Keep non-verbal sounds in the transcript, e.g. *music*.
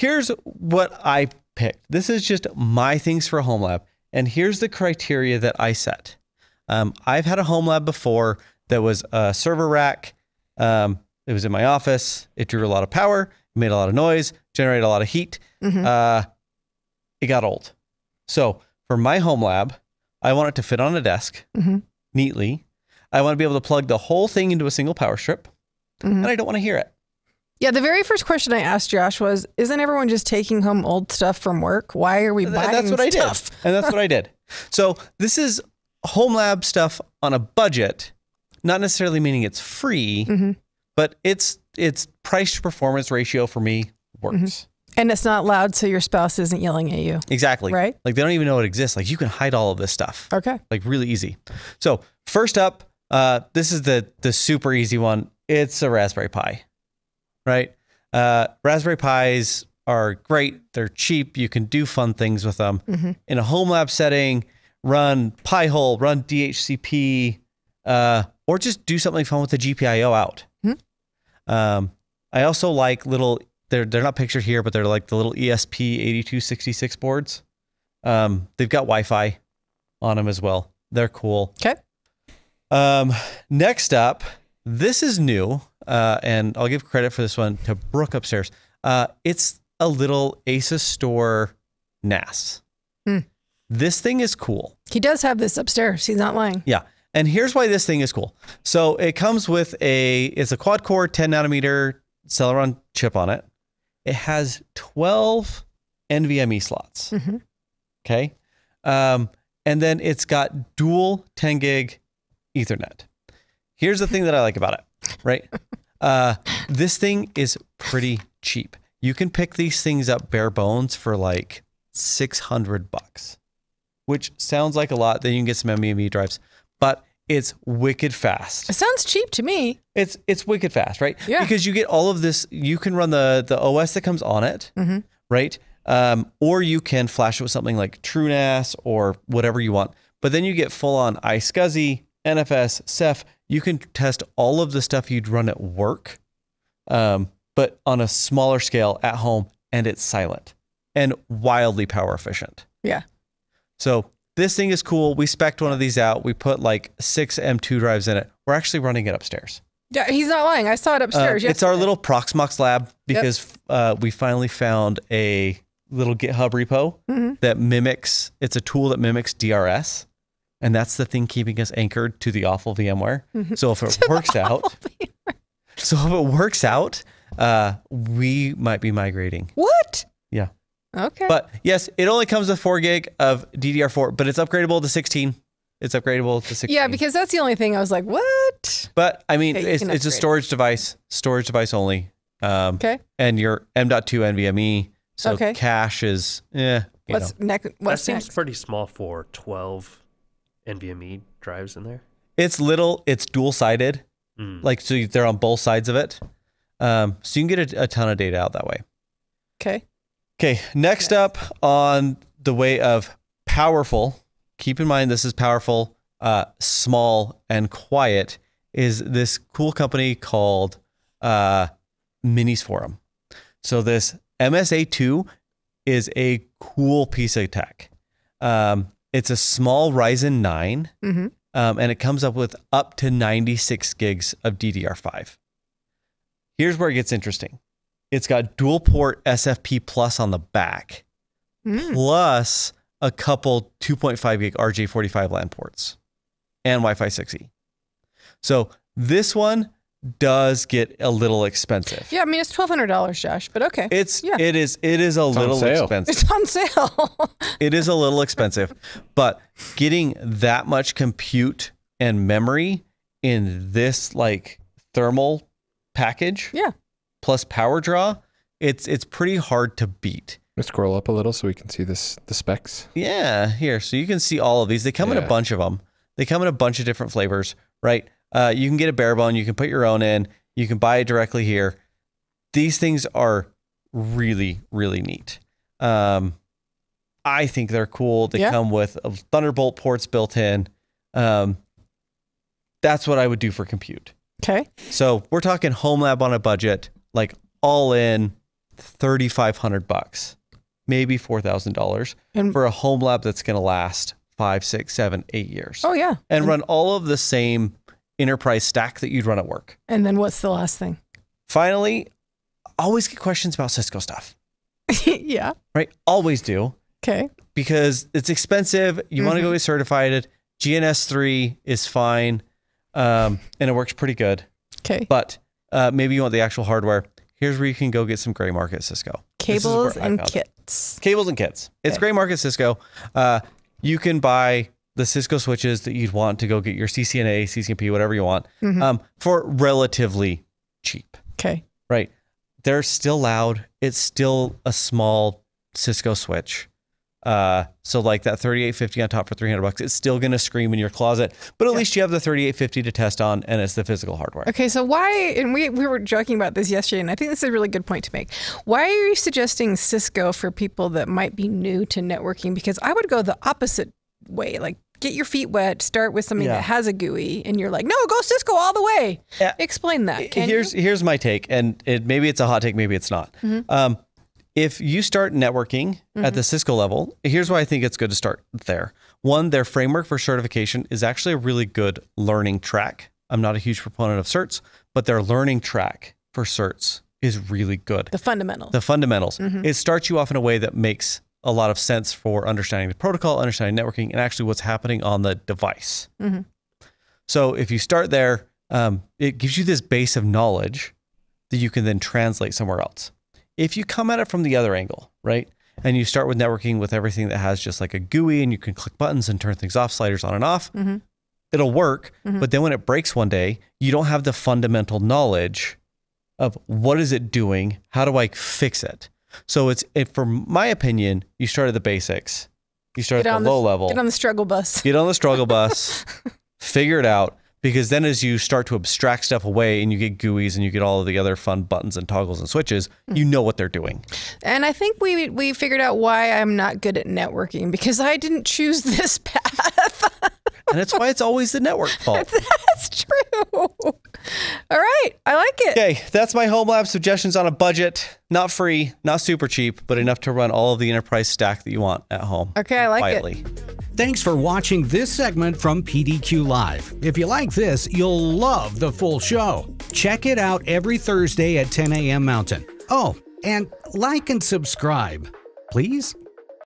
here's what I picked. This is just my things for a home lab. And here's the criteria that I set. Um, I've had a home lab before that was a server rack. Um, it was in my office. It drew a lot of power, made a lot of noise, generated a lot of heat. Mhm. Uh, it got old. So for my home lab, I want it to fit on a desk Mhm. neatly. I want to be able to plug the whole thing into a single power strip, Mhm. and I don't want to hear it. Yeah, the very first question I asked Josh was, "Isn't everyone just taking home old stuff from work? Why are we And buying that's what I did. *laughs* And that's what I did. So this is home lab stuff on a budget, not necessarily meaning it's free, Mhm. but it's it's price to performance ratio for me works. Mm-hmm. And it's not loud, so your spouse isn't yelling at you, Exactly. right? Like they don't even know it exists. Like you can hide all of this stuff. Okay. Like really easy. So first up, uh, this is the the super easy one. It's a Raspberry Pi, right? Uh, Raspberry Pis are great. They're cheap. You can do fun things with them Mhm. in a home lab setting. Run Pi-hole, run DHCP, uh, or just do something fun with the GPIO out. Hmm. Um, I also like little. They're they're not pictured here, but they're like the little E ESP eighty two sixty six boards. Um, they've got Wi-Fi on them as well. They're cool. Okay. Um, next up, this is new, uh, and I'll give credit for this one to Brooke upstairs. Uh, it's a little Asustor NAS. Hmm. This thing is cool. He does have this upstairs. He's not lying. Yeah. And here's why this thing is cool. So it comes with a it's a quad core 10 nanometer Celeron chip on it. It has 12 NVMe slots. Mhm. Okay. Um, and then it's got dual 10 gig Ethernet. Here's the thing that I like about it, right? *laughs* Uh, this thing is pretty cheap. You can pick these things up bare bones for like 600 bucks, which sounds like a lot. Then you can get some NVMe drives, but it's wicked fast. It sounds cheap to me. It's it's wicked fast, right? Yeah. Because you get all of this. You can run the the OS that comes on it, Mhm. right? Um, or you can flash it with something like TrueNAS or whatever you want. But then you get full on iSCSI, NFS, Ceph. You can test all of the stuff you'd run at work, um, but on a smaller scale at home, and it's silent and wildly power efficient. Yeah. So this thing is cool. We spec'd one of these out. We put like six M2 drives in it. We're actually running it upstairs. Yeah, he's not lying. I saw it Uh, upstairs. it's our little Proxmox lab because uh, we finally found a little GitHub repo Mhm. that mimics. It's a tool that mimics DRS, and that's the thing keeping us anchored to the awful VMware. Mhm. So if it *laughs* works out, so if it works out, uh, we might be migrating. What? Yeah. Okay. But yes, it only comes with four gig of DDR4, but it's upgradable to 16. It's upgradable to 16. yeah, because that's the only thing I was like, what? But I mean, Okay, it's, it's a upgrade it. storage device, storage device only. Um, Okay. And your M.2 NVMe. So Okay. cache is, eh. You What's know. next? That seems next? pretty small for 12 NVMe drives in there. It's little, it's dual sided. Mm. Like, so they're on both sides of it. Um, so you can get a, a ton of data out that way. Okay. Okay. Next up on the way of powerful, keep in mind this is powerful, uh, small, and quiet, is this cool company called uh, Minisforum. So this MS-A2 is a cool piece of tech. Um, it's a small Ryzen 9, Mm-hmm. um, and it comes up with up to 96 gigs of DDR5. Here's where it gets interesting. It's got dual port SFP plus on the back, Mm. plus a couple 2.5 gig RJ45 LAN ports and Wi-Fi 6E. So this one does get a little expensive. Yeah, I mean it's twelve hundred dollars, Josh. But okay, It's Yeah. it is it is a on little expensive. it's on sale. *laughs* It is a little expensive, but getting that much compute and memory in this like thermal package, Yeah. plus power draw, it's it's pretty hard to beat. Let's scroll up a little so we can see this the specs. Yeah, here, so you can see all of these. They come in a bunch of them. They come in a bunch of different flavors, right? Uh, you can get a bare bone. You can put your own in. You can buy it directly here. These things are really, really neat. Um, I think they're cool. They Yeah. come with Thunderbolt ports built in. Um, that's what I would do for compute. okay. So we're talking home lab on a budget, like all in thirty five hundred bucks, maybe four thousand dollars for a home lab that's going to last five, six, seven, eight years, oh yeah. and run all of the same enterprise stack that you'd run at work. And then what's the last thing? Finally, always get questions about Cisco stuff, *laughs* yeah. right? Always do Okay. because it's expensive. You want to go get certified. GNS three is fine, um, and it works pretty good. Okay. But uh, maybe you want the actual hardware. Here's where you can go get some gray market Cisco. This is where Cables and found it. kits. Cables and kits. It's gray market Cisco. Uh, you can buy the Cisco switches that you'd want to go get your CCNA, CCNP, whatever you want, Mhm. um, for relatively cheap. Okay. Right? They're still loud. It's still a small Cisco switch. Uh, so like that 3850 on top for 300 bucks, it's still going to scream in your closet, but at least you have the 3850 to test on and it's the physical hardware. Okay, so why, and we, we were joking about this yesterday, and I think this is a really good point to make. Why are you suggesting Cisco for people that might be new to networking? Because I would go the opposite way. Like, get your feet wet, start with something Yeah. that has a GUI, and you're like, no, go Cisco all the way. Yeah. Explain that. Can here's you? here's my take, and it, maybe it's a hot take, maybe it's not. Mm-hmm. Um, if you start networking at the Cisco level, here's why I think it's good to start there. One, their framework for certification is actually a really good learning track. I'm not a huge proponent of certs, but their learning track for certs is really good. The fundamentals. The fundamentals. It starts you off in a way that makes a lot of sense for understanding the protocol, understanding networking, and actually what's happening on the device. Mhm. So if you start there, um, it gives you this base of knowledge that you can then translate somewhere else. If you come at it from the other angle, right? And you start with networking with everything that has just like a GUI and you can click buttons and turn things off, sliders on and off, Mhm. it'll work. Mhm. But then when it breaks one day, you don't have the fundamental knowledge of what is it doing? How do I fix it? So it's, it, for my opinion, you start at the basics. You start Get at on the low level Get on the struggle bus. get on the struggle bus, *laughs* figure it out. Because then, as you start to abstract stuff away and you get GUIs and you get all of the other fun buttons and toggles and switches, hmm. you know what they're doing. And I think we we figured out why I'm not good at networking because I didn't choose this *laughs* path. And that's why it's always the network fault. That's *laughs* true. All right, I like it. Okay, that's my home lab suggestions on a budget. Not free, not super cheap, but enough to run all of the enterprise stack that you want at home. Okay, I like it. Thanks for watching this segment from PDQ Live. If you like this, you'll love the full show. Check it out every Thursday at 10 a.m. Mountain. Oh, and like and subscribe, please.